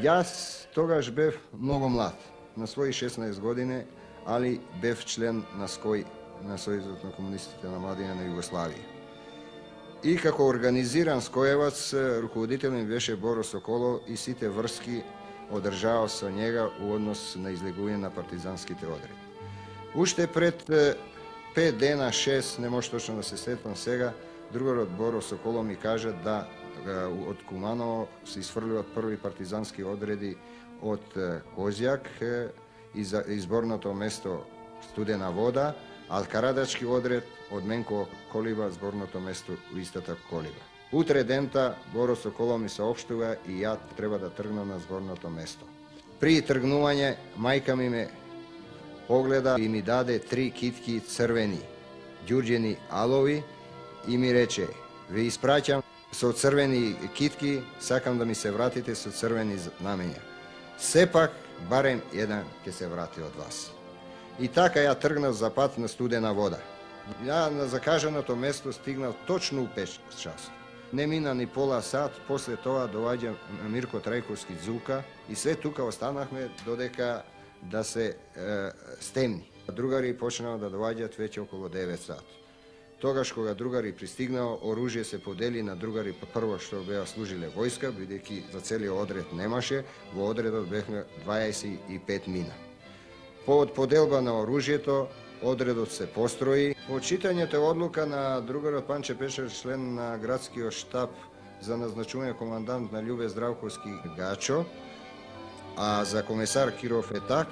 Јас тогаш бев многу млад, на своји 16 години, али бев член на СКОј, на Сојузот на комунистите на младина на Југославија. И како организиран скојевац, руководител им беше Боро Соколов и сите врски одржавав со njega у однос на излегување на партизанските одреди. Уште пред пет дена, шест, не може точно да се сетам сега, другарот Боро Соколо ми кажа да од Куманово се изфрлюват први партизански одреди од Козјак и за изборното место Студена вода, а Карадачки одред од Менко Колиба, зборното место у истата Колиба. Утре дента Боро Соколо ми соопштува и ја треба да тргнам на зборното место. При тргнување мајка ми ме погледа и ми даде три китки црвени, ѓурѓени алови и ми рече, ве испраќам со црвени китки, сакам да ми се вратите со црвени знамења. Сепак, барем еден ќе се врати од вас. И така ја тргнав за пат на студена вода. Ја на закажаното место стигнав точно у 5 часот. Не мина ни пола сат, после тоа доаѓа Мирко Трајковски Зука и све тука останахме додека да се е, стемни. Другари почнаа да доаѓаат веќе околу 9 сат. Тогаш кога другари пристигнаа, оружје се подели на другари па прво што беа служиле војска, бидејќи за целиот одред немаше, во одредот бехме 25 мина. По поделба на оружјето, одредот се построи. По читањето одлука на другарот Панче Пешер, член на градскиот штаб за назначување командант на Љубе Здравковски Гачо, а за комесар Киров е так,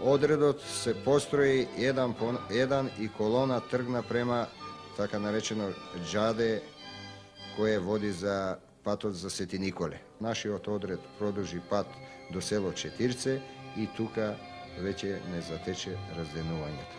одредот се построи еден по еден и колона тргна према така наречено джаде, кое води за патот за Сети Николе. Нашиот одред продолжи пат до село Четирце и тука веќе не затече разденувањето.